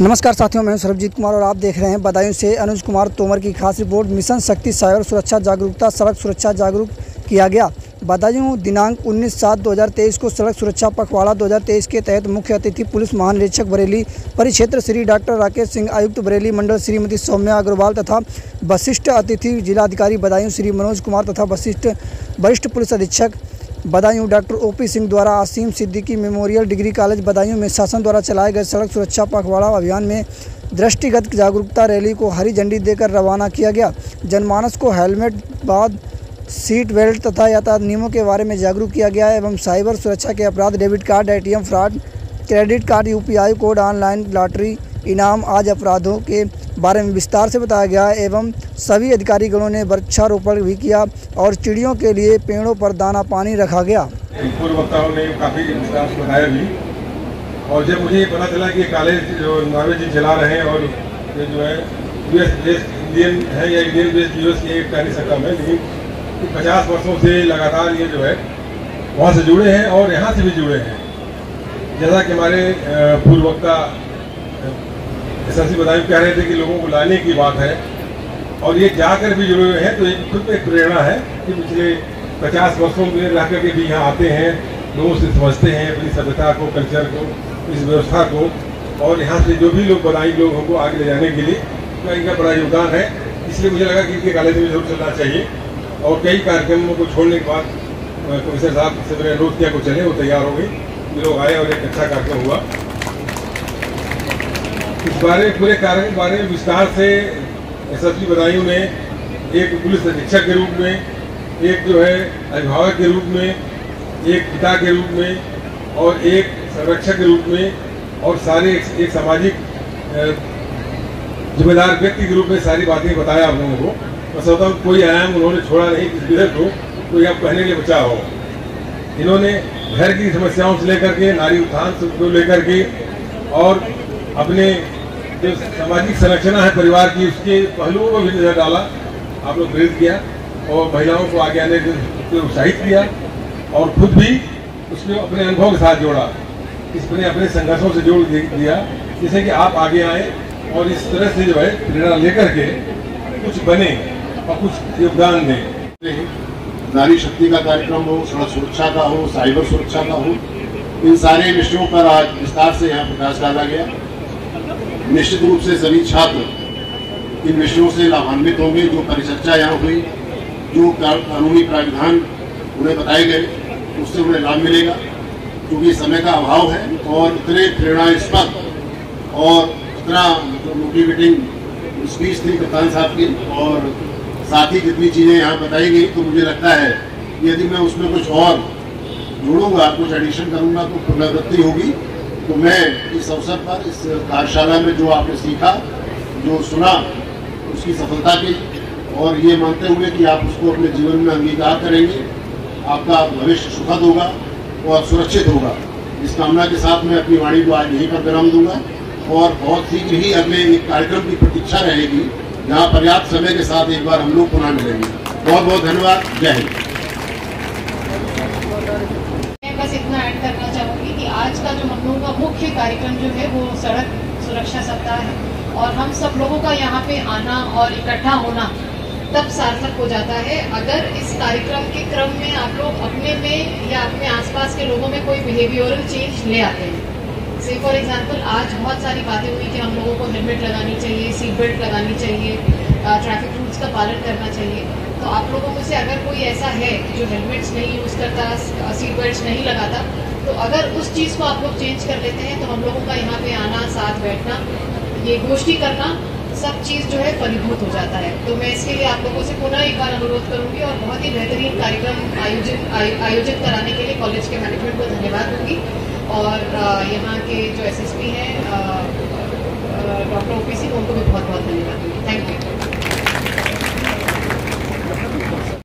नमस्कार साथियों, मैं सरबजीत कुमार और आप देख रहे हैं बदायूं से अनुज कुमार तोमर की खास रिपोर्ट। मिशन शक्ति साइबर सुरक्षा जागरूकता, सड़क सुरक्षा जागरूक किया गया। बदायूं दिनांक 19 सात 2023 को सड़क सुरक्षा पखवाड़ा 2023 के तहत मुख्य अतिथि पुलिस महानिरीक्षक बरेली, परिक्षेत्र श्री डॉक्टर राकेश सिंह, आयुक्त बरेली मंडल श्रीमती सौम्या अग्रवाल तथा वशिष्ठ अतिथि जिलाधिकारी बदायूं श्री मनोज कुमार तथा वशिष्ठ वरिष्ठ पुलिस अधीक्षक बदायूं डॉक्टर ओपी सिंह द्वारा, Asim Siddiqui memorial degree college Badaun में शासन द्वारा चलाए गए सड़क सुरक्षा पखवाड़ा अभियान में दृष्टिगत जागरूकता रैली को हरी झंडी देकर रवाना किया गया। जनमानस को हेलमेट बाद सीट बेल्ट तथा यातायात नियमों के बारे में जागरूक किया गया एवं साइबर सुरक्षा के अपराध, debit card, ATM fraud, credit card, UPI code, online lottery इनाम आज अपराधों के बारे में विस्तार से बताया गया एवं सभी अधिकारीगणों ने वृक्षारोपण भी किया और चिड़ियों के लिए पेड़ों पर दाना पानी रखा गया। पूर्व वक्ताओं ने काफ़ी बताया भी। और जब मुझे पता चला कि कॉलेज जो नॉर्वे जी चला रहे हैं और ये जो है यूएस बेस्ड इंडियन है या इंडियन बेस्ड यूएस की एक कह नहीं सकता मैं, लेकिन पचास वर्षों से लगातार ये जो है वहाँ से जुड़े हैं और यहाँ से भी जुड़े हैं। जैसा कि हमारे पूर्व वक्ता एस बदायूं कह रहे थे कि लोगों को लाने की बात है। और ये जाकर भी जुड़े हुए हैं तो एक खुद एक प्रेरणा है कि पिछले पचास वर्षों में रह करके भी यहाँ आते हैं, लोगों से समझते हैं अपनी सभ्यता को, कल्चर को, इस व्यवस्था को। और यहाँ से जो भी लोग बदाई लोग हमको आगे ले जाने के लिए तो इनका बड़ा योगदान है। इसलिए मुझे लगा कि इनके कॉलेज में ज़रूर चलना चाहिए। और कई कार्यक्रमों को छोड़ने के बाद कमिश्नर साहब से मैंने अनुरोध किया को चले, वो तैयार हो गई। लोग आए और एक अच्छा कार्यक्रम हुआ। इस बारे में पूरे कार्य के बारे में विस्तार से एस एस बदायूं ने एक पुलिस अधीक्षक के रूप में एक जो है अभिभावक के रूप में एक पिता के रूप में और एक संरक्षक के रूप में और सारे एक, एक सामाजिक जिम्मेदार व्यक्ति के रूप में सारी बातें बताया आप लोगों को। मैं समझता हूँ कोई आयाम उन्होंने छोड़ा नहीं किस विधक को कोई अब कहने के बचा हो। इन्होंने घर की समस्याओं से लेकर के नारी उत्थान को लेकर के और अपने जो सामाजिक संरचना है परिवार की, उसके पहलुओं को भी नज़र डाला, आप लोग प्रेरित किया और महिलाओं को आगे आने के उत्साहित किया और खुद भी उसमें अपने अनुभव के साथ जोड़ा इसमें अपने संघर्षों से जोड़ दिया, जिससे कि आप आगे आए और इस तरह से जो है प्रेरणा लेकर के कुछ बने और कुछ योगदान दें। नारी शक्ति का कार्यक्रम हो, सड़क सुरक्षा का हो, साइबर सुरक्षा का हो, इन सारे विषयों पर आज विस्तार से यहाँ प्रकाश डाला गया। निश्चित रूप से सभी छात्र इन विषयों से लाभान्वित होंगे, जो परिचर्चा यहाँ हुई, जो कानूनी प्राविधान उन्हें बताए गए, उससे उन्हें लाभ मिलेगा, क्योंकि समय का अभाव है और इतने प्रेरणास्पद और इतना मोटिवेटिंग स्पीच थी कप्तान साहब की, और साथ ही जितनी चीज़ें यहाँ बताई गई तो मुझे लगता है यदि मैं उसमें कुछ और जोड़ूँगा, कुछ एडिशन करूँगा तो पुनरावृत्ति होगी। तो मैं इस अवसर पर इस कार्यशाला में जो आपने सीखा, जो सुना, उसकी सफलता की और ये मानते हुए कि आप उसको अपने जीवन में अंगीकार करेंगे, आपका भविष्य सुखद होगा और सुरक्षित होगा। इस कामना के साथ मैं अपनी वाणी को आज यहीं पर विराम दूँगा, और बहुत शीघ्र ही अगले एक कार्यक्रम की प्रतीक्षा रहेगी, जहाँ पर्याप्त समय के साथ एक बार हम लोग पुनः मिलेंगे। बहुत बहुत धन्यवाद। जय हिंद। इतना ऐड करना चाहूँगी कि आज का जो हम लोगों का मुख्य कार्यक्रम जो है वो सड़क सुरक्षा सप्ताह है। और हम सब लोगों का यहाँ पे आना और इकट्ठा होना तब सार्थक हो जाता है। अगर इस कार्यक्रम के क्रम में आप लोग अपने में या अपने आसपास के लोगों में कोई बिहेवियरल चेंज ले आते हैं। से फॉर एग्ज़ाम्पल आज बहुत सारी बातें हुई कि हम लोगों को हेलमेट लगानी चाहिए सीट बेल्ट लगानी चाहिए। ट्रैफ़िक रूल्स का पालन करना चाहिए। तो आप लोगों में से अगर कोई ऐसा है जो हेलमेट्स नहीं यूज़ करता सीट बेल्ट नहीं लगाता तो अगर उस चीज़ को आप लोग चेंज कर लेते हैं तो हम लोगों का यहाँ पे आना, साथ बैठना, ये गोष्ठी करना, सब चीज़ जो है फलीभूत हो जाता है। तो मैं इसके लिए आप लोगों से पुनः एक बार अनुरोध करूँगी और बहुत ही बेहतरीन कार्यक्रम आयोजित आयोजित कराने के लिए कॉलेज के मैनेजमेंट को धन्यवाद दूँगी। और यहाँ के जो एसएसपी हैं डॉक्टर ओ पी सिंह उनको भी बहुत बहुत धन्यवाद दूँगी। Thank you